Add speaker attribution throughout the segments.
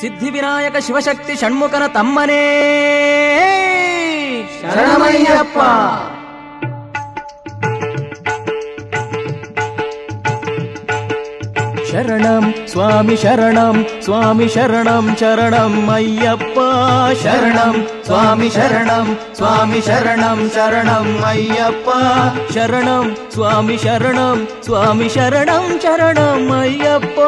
Speaker 1: ಸಿದ್ಧಿವಿನಾಯಕ ಶಿವಶಕ್ತಿ ಷಣ್ಮುಖನ ತಮ್ಮನೇ
Speaker 2: ಶರಣಮಯ್ಯಪ್ಪ
Speaker 1: ಶರಣಂ ಸ್ವಾಮಿ ಶರಣಂ ಸ್ವಾಮಿ ಶರಣಂ ಶರಣಂ ಅಯ್ಯಪ್ಪ ಶರಣಂ ಸ್ವಾಮಿ ಶರಣಂ ಸ್ವಾಮಿ ಶರಣಂ ಶರಣಂ ಅಯ್ಯಪ್ಪ ಶರಣಂ ಸ್ವಾಮಿ ಶರಣಂ ಸ್ವಾಮಿ ಶರಣಂ ಶರಣಂ ಅಯ್ಯಪ್ಪ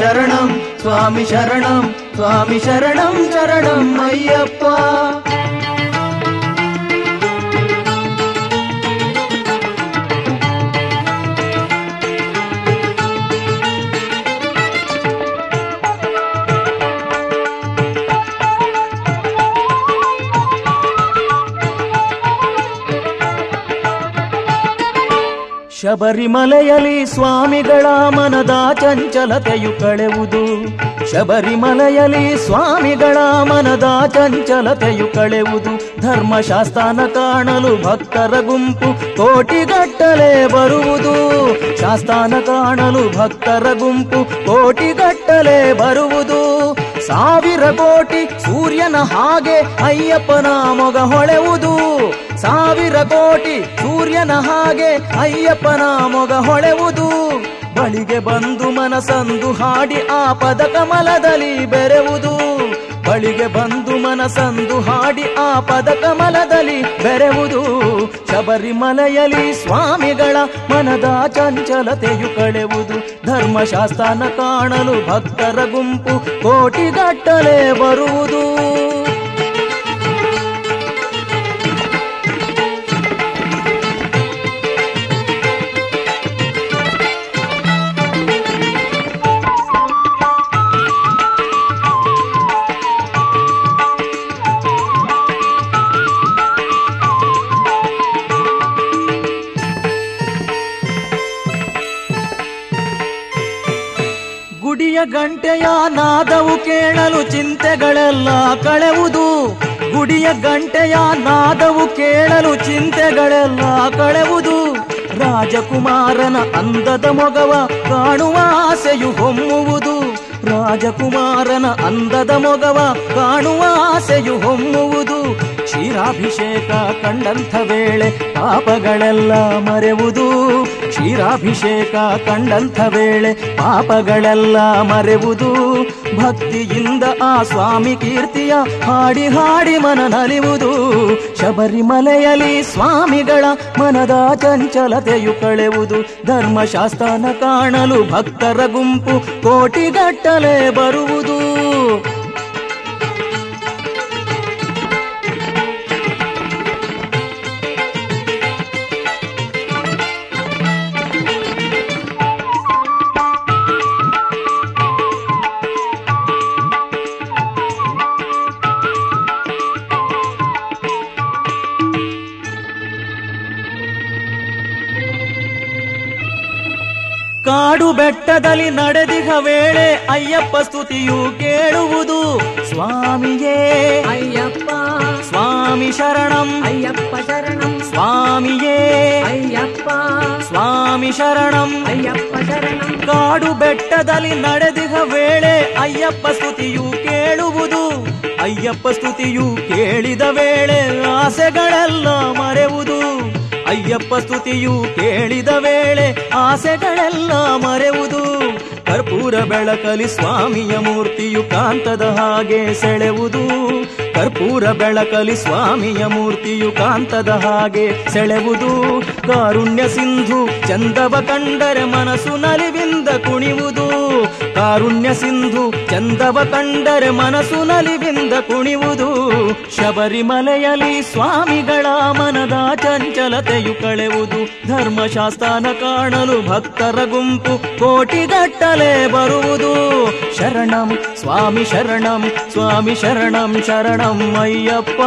Speaker 1: ಶರಣಂ ಸ್ವಾಮಿ ಶರಣಂ ಸ್ವಾಮಿ ಶರಣಂ ಶರಣಂ ಅಯ್ಯಪ್ಪ ಶಬರಿಮಲೆಯಲ್ಲಿ ಸ್ವಾಮಿಗಳ ಮನದ ಚಂಚಲತೆಯು ಕಳೆವುದು. ಶಬರಿಮಲೆಯಲ್ಲಿ ಸ್ವಾಮಿಗಳ ಮನದ ಚಂಚಲತೆಯು ಕಳೆವುದು. ಧರ್ಮಶಾಸ್ತ್ರನ ಕಾಣಲು ಭಕ್ತರ ಗುಂಪು ಕೋಟಿಗಟ್ಟಲೆ ಬರುವುದು. ಶಾಸ್ತ್ರನ ಕಾಣಲು ಭಕ್ತರ ಗುಂಪು ಕೋಟಿಗಟ್ಟಲೆ ಬರುವುದು. ಸಾವಿರ ಕೋಟಿ ಸೂರ್ಯನ ಹಾಗೆ ಅಯ್ಯಪ್ಪನ ಮೊಗ ಹೊಳೆವುದು. ಸಾವಿರ ಕೋಟಿ ಸೂರ್ಯನ ಹಾಗೆ ಅಯ್ಯಪ್ಪನ ಮೊಗ ಹೊಳೆವುದು. ಬಳಿಗೆ ಬಂದು ಮನಸಂದು ಹಾಡಿ ಆ ಪದ ಕಮಲದಲ್ಲಿ ಬೆರೆವುದು. ಬಳಿಗೆ ಬಂದು ಮನಸಂದು ಹಾಡಿ ಆ ಪದ ಕಮಲದಲ್ಲಿ ಬೆರೆವುದು. ಶಬರಿಮಲೆಯಲ್ಲಿ ಸ್ವಾಮಿಗಳ ಮನದ ಚಂಚಲತೆಯು ಕಳೆವುದು. ಧರ್ಮಶಾಸ್ತ್ರನ ಕಾಣಲು ಭಕ್ತರ ಗುಂಪು ಕೋಟಿಗಟ್ಟಲೆ ಬರುವುದು. ಗುಡಿಯ ಗಂಟೆಯ ನಾದವು ಕೇಳಲು ಚಿಂತೆಗಳೆಲ್ಲ ಕಳೆವುದು. ಗುಡಿಯ ಗಂಟೆಯ ನಾದವು ಕೇಳಲು ಚಿಂತೆಗಳೆಲ್ಲ ಕಳೆವುದು. ರಾಜಕುಮಾರನ ಅಂದದ ಮೊಗವ ಕಾಣುವ ಆಸೆಯು ಹೊಮ್ಮುವುದು. ರಾಜಕುಮಾರನ ಅಂದದ ಮೊಗವ ಕಾಣುವ ಆಸೆಯು ಹೊಮ್ಮುವುದು. ಕ್ಷೀರಾಭಿಷೇಕ ಕಂಡಂಥ ವೇಳೆ ಪಾಪಗಳೆಲ್ಲ ಮರೆವುದು. ಕ್ಷೀರಾಭಿಷೇಕ ಕಂಡಂಥ ವೇಳೆ ಪಾಪಗಳೆಲ್ಲ ಮರೆವುದು. ಭಕ್ತಿಯಿಂದ ಆ ಸ್ವಾಮಿ ಕೀರ್ತಿಯ ಹಾಡಿ ಹಾಡಿ ಮನ ನಲಿವುದು. ಶಬರಿಮಲೆಯಲ್ಲಿ ಸ್ವಾಮಿಗಳ ಮನದ ಚಂಚಲತೆಯು ಕಳೆವುದು. ಧರ್ಮಶಾಸ್ತ್ರನ ಕಾಣಲು ಭಕ್ತರ ಗುಂಪು ಕೋಟಿಗಟ್ಟಲೆ ಬರುವುದು. ಕಾಡು ಬೆಟ್ಟದಲ್ಲಿ ನಡೆದಿಹ ವೇಳೆ ಅಯ್ಯಪ್ಪ ಸ್ತುತಿಯು ಕೇಳುವುದು. ಸ್ವಾಮಿಯೇ.
Speaker 2: ಅಯ್ಯಪ್ಪ.
Speaker 1: ಸ್ವಾಮಿ ಶರಣಂ.
Speaker 2: ಅಯ್ಯಪ್ಪ ಶರಣಂ.
Speaker 1: ಸ್ವಾಮಿಯೇ.
Speaker 2: ಅಯ್ಯಪ್ಪ.
Speaker 1: ಸ್ವಾಮಿ ಶರಣಂ.
Speaker 2: ಅಯ್ಯಪ್ಪ ಶರಣಂ.
Speaker 1: ಕಾಡು ಬೆಟ್ಟದಲ್ಲಿ ನಡೆದಿಹ ವೇಳೆ ಅಯ್ಯಪ್ಪ ಸ್ತುತಿಯು ಕೇಳುವುದು. ಅಯ್ಯಪ್ಪ ಸ್ತುತಿಯು ಕೇಳಿದ ವೇಳೆ ಸ್ತುತಿಯು ಕೇಳಿದ ವೇಳೆ ಆಸೆಗಳೆಲ್ಲ ಮರೆವುದು. ಕರ್ಪೂರ ಬೆಳಕಲಿ ಸ್ವಾಮಿಯ ಮೂರ್ತಿಯು ಕಾಂತದ ಹಾಗೆ ಸೆಳೆವುದು. ಕರ್ಪೂರ ಬೆಳಕಲಿ ಸ್ವಾಮಿಯ ಮೂರ್ತಿಯು ಕಾಂತದ ಹಾಗೆ ಸೆಳೆವುದು. ಕಾರುಣ್ಯ ಸಿಂಧು ಚಂದವ ಕಂಡರೆ ಮನಸ್ಸು ನಲಿವಿಂದ ಕುಣಿವುದು. ಕಾರುಣ್ಯ ಸಿಂಧು ಚಂದವ ಕಂಡರೆ ಮನಸ್ಸು ನಲಿವಿಂದ ಕುಣಿವುದು ಶಬರಿಮಲೆಯಲ್ಲಿ ಸ್ವಾಮಿಗಳ ಮನದ ಚಂಚಲತೆಯು ಕಳೆವುದು ಧರ್ಮಶಾಸ್ತಾನ ಕಾಣಲು ಭಕ್ತರ ಗುಂಪು ಕೋಟಿಗಟ್ಟಲೆ ಬರುವುದು ಶರಣಂ ಸ್ವಾಮಿ ಶರಣಂ ಸ್ವಾಮಿ ಶರಣಂ ಶರಣಂ ಅಯ್ಯಪ್ಪ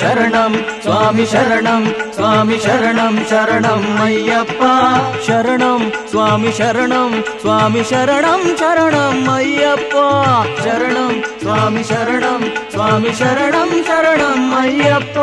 Speaker 1: ಶರಣಂ ಸ್ವಾಮಿ ಶರಣಂ ಸ್ವಾಮಿ ಶರಣಂ ಶರಣಂ ಅಯ್ಯಪ್ಪ ಶರಣಂ ಸ್ವಾಮಿ ಶರಣಂ ಸ್ವಾಮಿ ಶರಣಂ ಶರಣಂ ಅಯ್ಯಪ್ಪ ಶರಣಂ ಸ್ವಾಮಿ ಶರಣಂ ಸ್ವಾಮಿ ಶರಣಂ ಶರಣಂ ಅಯ್ಯಪ್ಪ